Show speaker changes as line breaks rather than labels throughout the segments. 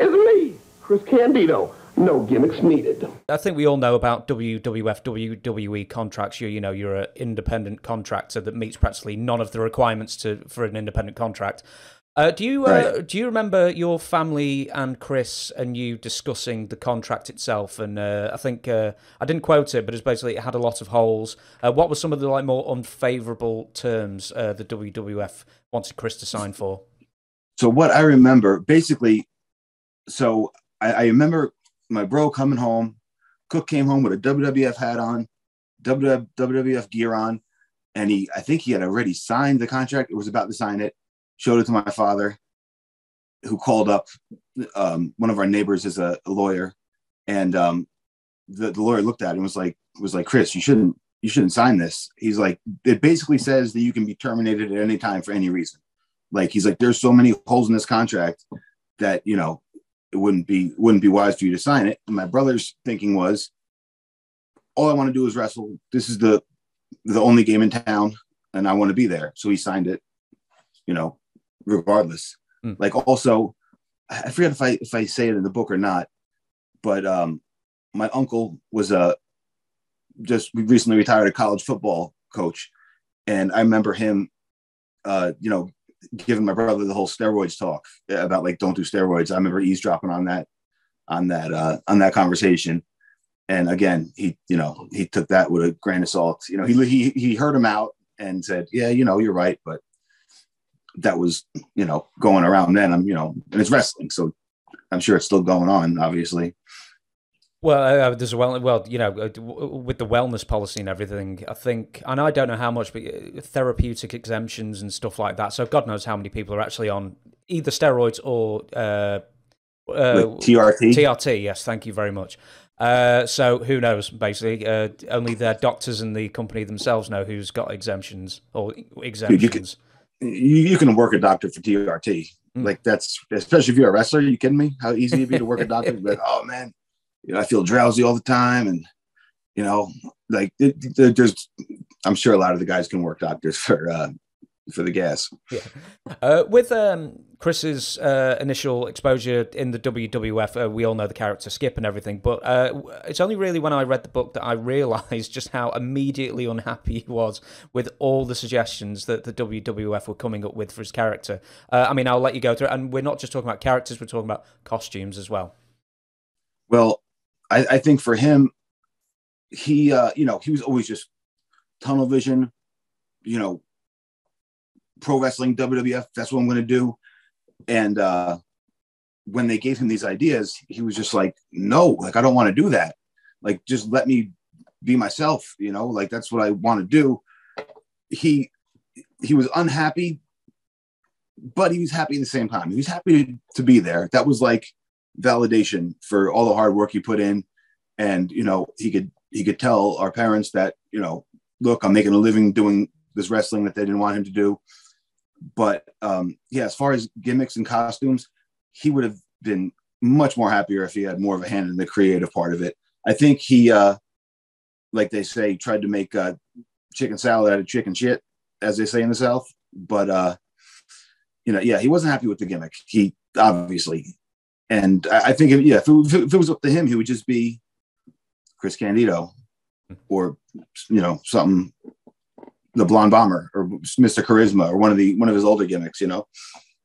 is me, Chris Candido. No gimmicks needed.
I think we all know about WWF, WWE contracts. You, you know, you're an independent contractor that meets practically none of the requirements to for an independent contract. Uh, do you uh, right. do you remember your family and Chris and you discussing the contract itself? And uh, I think uh, I didn't quote it, but it's basically it had a lot of holes. Uh, what were some of the like more unfavourable terms uh, the WWF wanted Chris to sign for?
So what I remember, basically, so I, I remember my bro coming home. Cook came home with a WWF hat on, WWF gear on, and he I think he had already signed the contract. It was about to sign it showed it to my father, who called up. Um, one of our neighbors is a, a lawyer, and um, the, the lawyer looked at it and was like, "Was like Chris, you shouldn't you shouldn't sign this." He's like, "It basically says that you can be terminated at any time for any reason." Like he's like, "There's so many holes in this contract that you know it wouldn't be wouldn't be wise for you to sign it." And my brother's thinking was, "All I want to do is wrestle. This is the the only game in town, and I want to be there." So he signed it. You know, regardless. Mm. Like also, I forget if I if I say it in the book or not, but um, my uncle was a just recently retired a college football coach, and I remember him, uh, you know, giving my brother the whole steroids talk about like don't do steroids. I remember eavesdropping on that on that uh, on that conversation. And again, he, you know, he took that with a grain of salt. You know, he he he heard him out and said, "Yeah, you know, you're right, but that was you know going around then. I'm you know, and it's wrestling, so I'm sure it's still going on. Obviously.
Well, uh, there's a well, well, you know, uh, with the wellness policy and everything. I think, and I don't know how much, but uh, therapeutic exemptions and stuff like that. So God knows how many people are actually on either steroids or uh,
uh, TRT.
TRT, yes, thank you very much. Uh, so who knows? Basically, uh, only their doctors and the company themselves know who's got exemptions or exemptions
you, you can work a doctor for TRT. Mm. Like that's especially if you're a wrestler. You kidding me? How easy it'd be to work a doctor? like, oh man, you know, I feel drowsy all the time, and you know, like it, it, there's. I'm sure a lot of the guys can work doctors for uh, for the gas.
Yeah. Uh, with um, Chris's uh, initial exposure in the WWF, uh, we all know the character Skip and everything, but uh, it's only really when I read the book that I realised just how immediately unhappy he was with all the suggestions that the WWF were coming up with for his character. Uh, I mean, I'll let you go through it. And we're not just talking about characters, we're talking about costumes as well.
Well, I, I think for him, he, uh, you know, he was always just tunnel vision, you know, pro wrestling, WWF, that's what I'm going to do. And uh, when they gave him these ideas, he was just like, no, like, I don't want to do that. Like, just let me be myself, you know, like, that's what I want to do. He, he was unhappy, but he was happy at the same time. He was happy to, to be there. That was like validation for all the hard work he put in. And, you know, he could, he could tell our parents that, you know, look, I'm making a living doing this wrestling that they didn't want him to do but um, yeah, as far as gimmicks and costumes, he would have been much more happier if he had more of a hand in the creative part of it. I think he, uh, like they say, tried to make uh, chicken salad out of chicken shit, as they say in the South. But uh, you know, yeah, he wasn't happy with the gimmick. He obviously, and I, I think, if, yeah, if it, if it was up to him, he would just be Chris Candido, or you know, something the blonde bomber or Mr. Charisma or one of the one of his older gimmicks, you know.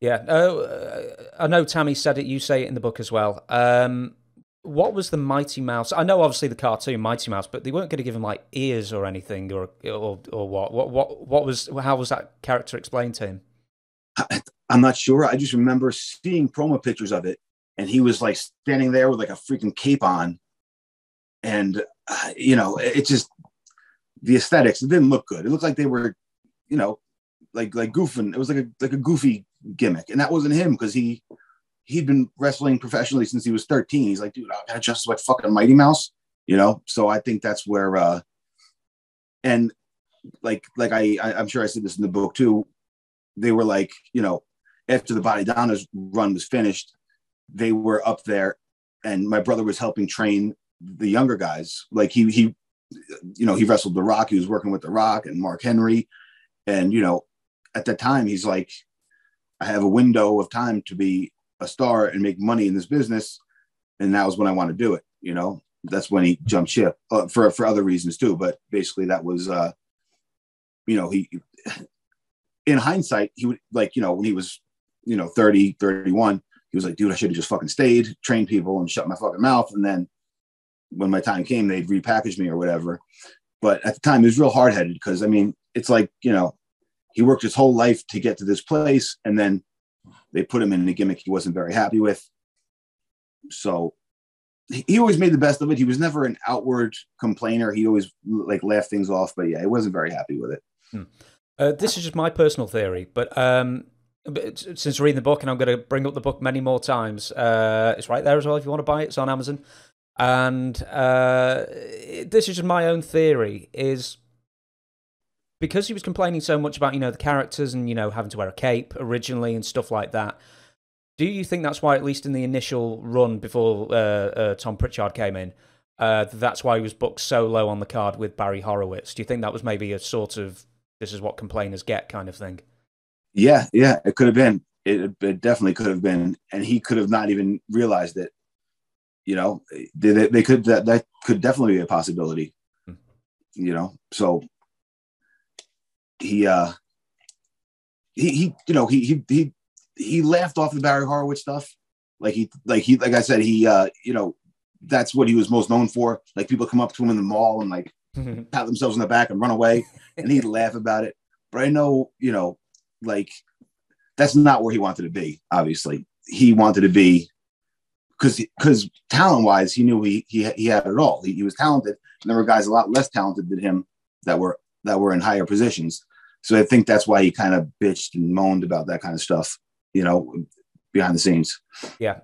Yeah, uh, I know Tammy said it. You say it in the book as well. Um, what was the Mighty Mouse? I know, obviously, the cartoon Mighty Mouse, but they weren't going to give him like ears or anything, or or or what? What what what was? How was that character explained to him?
I, I'm not sure. I just remember seeing promo pictures of it, and he was like standing there with like a freaking cape on, and uh, you know, it just the aesthetics. It didn't look good. It looked like they were, you know, like like goofing. It was like a like a goofy gimmick, and that wasn't him because he he'd been wrestling professionally since he was 13. He's like, dude, I gotta just like fucking Mighty Mouse, you know. So I think that's where, uh and like like I, I I'm sure I said this in the book too. They were like, you know, after the Bodydonnas run was finished, they were up there, and my brother was helping train the younger guys. Like he he you know, he wrestled The Rock. He was working with The Rock and Mark Henry. And, you know, at that time, he's like, I have a window of time to be a star and make money in this business, and that was when I want to do it. You know, that's when he jumped ship uh, for for other reasons too. But basically, that was, uh, you know, he. In hindsight, he would like you know when he was, you know, 30, 31, he was like, dude, I should have just fucking stayed, trained people, and shut my fucking mouth. And then when my time came, they'd repackage me or whatever. But at the time, it was real hard headed because I mean, it's like you know, he worked his whole life to get to this place, and then they put him in a gimmick he wasn't very happy with. So he always made the best of it. He was never an outward complainer. He always like laughed things off, but yeah, he wasn't very happy with it.
Hmm. Uh, this is just my personal theory, but um, since reading the book, and I'm going to bring up the book many more times, uh, it's right there as well. If you want to buy it, it's on Amazon. And uh, this is just my own theory: is because he was complaining so much about you know the characters and you know having to wear a cape originally and stuff like that do you think that's why, at least in the initial run before uh, uh, Tom Prichard came in, uh, that's why he was booked so low on the card with Barry Horowitz? Do you think that was maybe a sort of this is what complainers get kind of thing?
Yeah, yeah, it could have been. It, it definitely could have been, and he could have not even realized it. You know, they, they could that that could definitely be a possibility. You know, so he uh he he you know he he he he laughed off the Barry Horowitz stuff. Like he, like he, like I said, he, uh, you know, that's what he was most known for. Like people come up to him in the mall and like pat themselves in the back and run away, and he'd laugh about it. But I know, you know, like that's not where he wanted to be. Obviously, he wanted to be because because talent wise, he knew he he he had it all. He, he was talented, and there were guys a lot less talented than him that were that were in higher positions. So I think that's why he kind of bitched and moaned about that kind of stuff you know, behind the scenes.
Yeah.